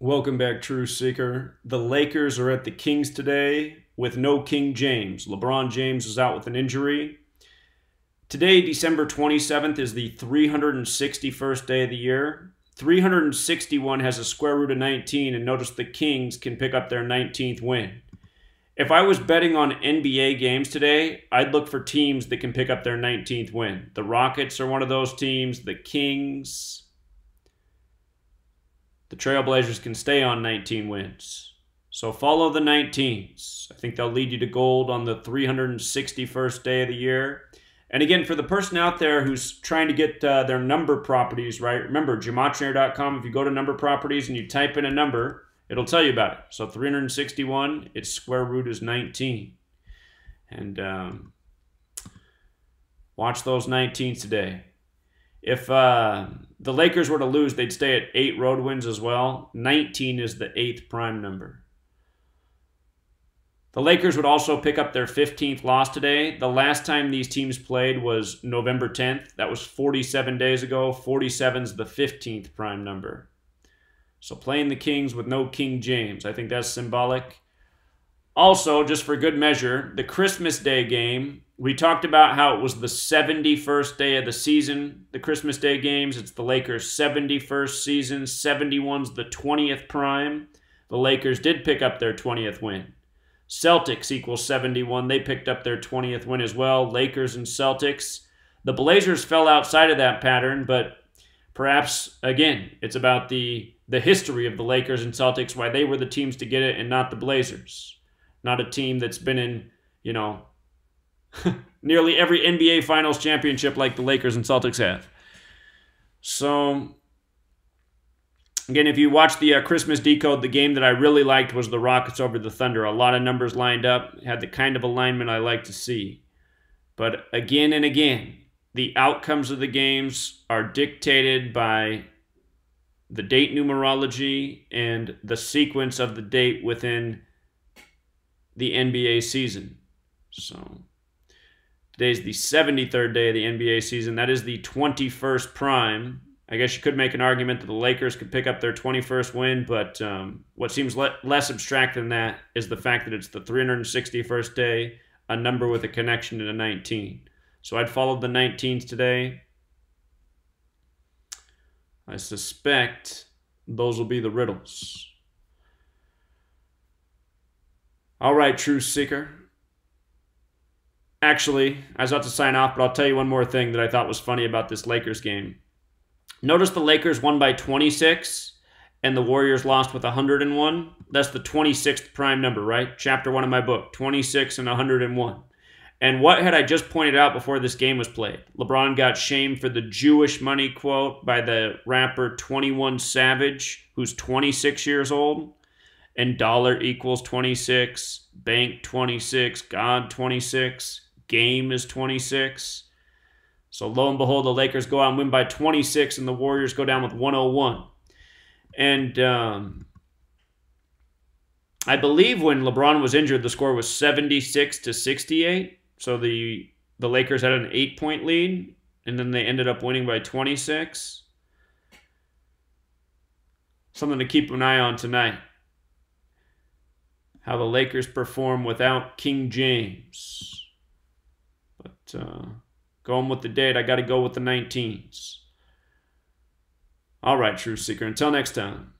Welcome back, True Seeker. The Lakers are at the Kings today with no King James. LeBron James is out with an injury. Today, December 27th, is the 361st day of the year. 361 has a square root of 19, and notice the Kings can pick up their 19th win. If I was betting on NBA games today, I'd look for teams that can pick up their 19th win. The Rockets are one of those teams, the Kings. The Trailblazers can stay on 19 wins. So follow the 19s. I think they'll lead you to gold on the 361st day of the year. And again, for the person out there who's trying to get uh, their number properties right, remember gematrinator.com. If you go to number properties and you type in a number, it'll tell you about it. So 361, its square root is 19. And um, watch those 19s today. If uh, the Lakers were to lose, they'd stay at eight road wins as well. 19 is the eighth prime number. The Lakers would also pick up their 15th loss today. The last time these teams played was November 10th. That was 47 days ago. 47 is the 15th prime number. So playing the Kings with no King James, I think that's symbolic. Also, just for good measure, the Christmas Day game, we talked about how it was the 71st day of the season, the Christmas Day games. It's the Lakers' 71st season. 71's the 20th prime. The Lakers did pick up their 20th win. Celtics equals 71. They picked up their 20th win as well. Lakers and Celtics. The Blazers fell outside of that pattern, but perhaps again, it's about the the history of the Lakers and Celtics, why they were the teams to get it and not the Blazers. Not a team that's been in, you know, nearly every NBA Finals championship like the Lakers and Celtics have. So Again, if you watch the uh, Christmas decode, the game that I really liked was the Rockets over the Thunder. A lot of numbers lined up, had the kind of alignment I like to see. But again and again, the outcomes of the games are dictated by the date numerology and the sequence of the date within the NBA season. So today's the 73rd day of the NBA season. That is the 21st prime I guess you could make an argument that the Lakers could pick up their 21st win, but um, what seems le- less abstract than that is the fact that it's the 361st day, a number with a connection to a 19. So I'd follow the 19s today. I suspect those will be the riddles. All right, True Seeker. Actually, I was about to sign off, but I'll tell you one more thing that I thought was funny about this Lakers game. Notice the Lakers won by 26 and the Warriors lost with 101. That's the 26th prime number, right? Chapter 1 of my book 26 and 101. And what had I just pointed out before this game was played? LeBron got shamed for the Jewish money quote by the rapper 21 Savage, who's 26 years old. And dollar equals 26, bank 26, God 26, game is 26. So lo and behold, the Lakers go out and win by 26, and the Warriors go down with 101. And um, I believe when LeBron was injured, the score was 76 to 68. So the the Lakers had an eight point lead, and then they ended up winning by 26. Something to keep an eye on tonight. How the Lakers perform without King James. But uh, Going with the date, I got to go with the 19s. All right, True Seeker. Until next time.